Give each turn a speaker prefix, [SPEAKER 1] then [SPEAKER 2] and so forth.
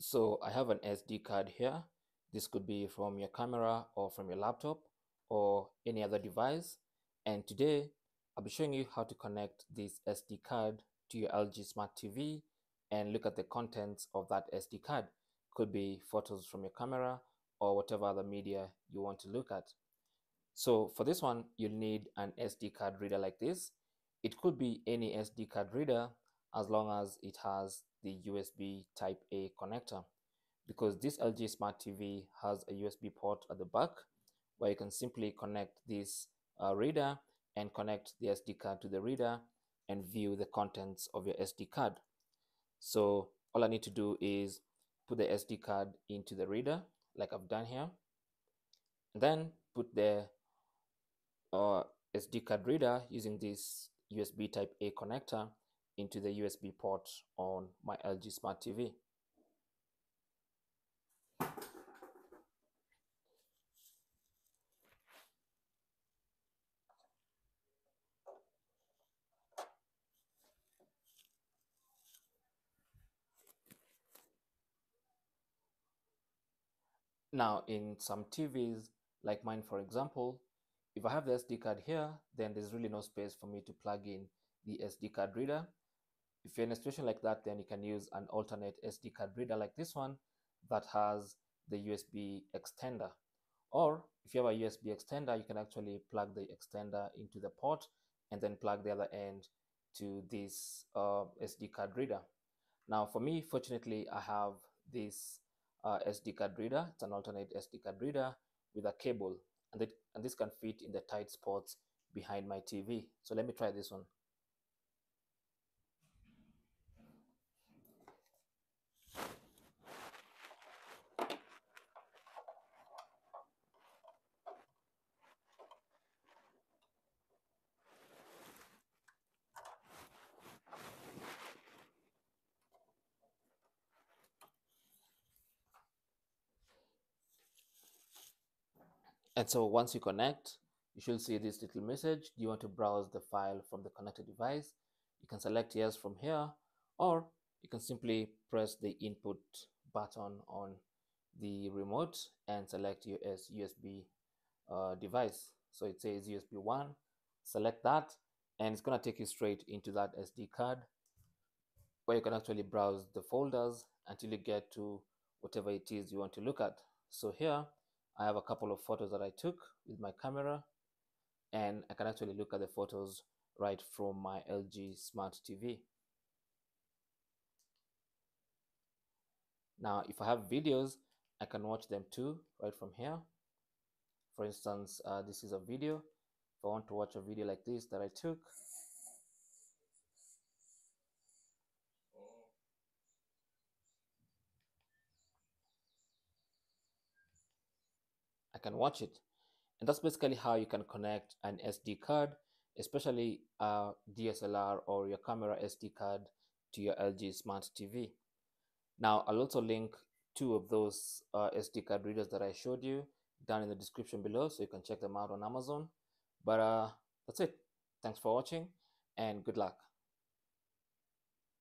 [SPEAKER 1] So I have an SD card here. This could be from your camera or from your laptop or any other device. And today I'll be showing you how to connect this SD card to your LG Smart TV and look at the contents of that SD card. Could be photos from your camera or whatever other media you want to look at. So for this one, you'll need an SD card reader like this. It could be any SD card reader as long as it has the USB type A connector because this LG Smart TV has a USB port at the back where you can simply connect this uh, reader and connect the SD card to the reader and view the contents of your SD card. So all I need to do is put the SD card into the reader like I've done here. Then put the uh, SD card reader using this USB type A connector into the USB port on my LG Smart TV. Now, in some TVs, like mine, for example, if I have the SD card here, then there's really no space for me to plug in the SD card reader. If you're in a situation like that, then you can use an alternate SD card reader like this one that has the USB extender. Or if you have a USB extender, you can actually plug the extender into the port and then plug the other end to this uh, SD card reader. Now for me, fortunately, I have this uh, SD card reader. It's an alternate SD card reader with a cable and, it, and this can fit in the tight spots behind my TV. So let me try this one. And so once you connect, you should see this little message. Do you want to browse the file from the connected device? You can select yes from here, or you can simply press the input button on the remote and select your USB uh, device. So it says USB 1, select that, and it's going to take you straight into that SD card where you can actually browse the folders until you get to whatever it is you want to look at. So here, I have a couple of photos that I took with my camera and I can actually look at the photos right from my LG Smart TV. Now, if I have videos, I can watch them too right from here. For instance, uh, this is a video. If I want to watch a video like this that I took, I can watch it. And that's basically how you can connect an SD card, especially a DSLR or your camera SD card to your LG Smart TV. Now, I'll also link two of those uh, SD card readers that I showed you down in the description below so you can check them out on Amazon. But uh, that's it. Thanks for watching and good luck.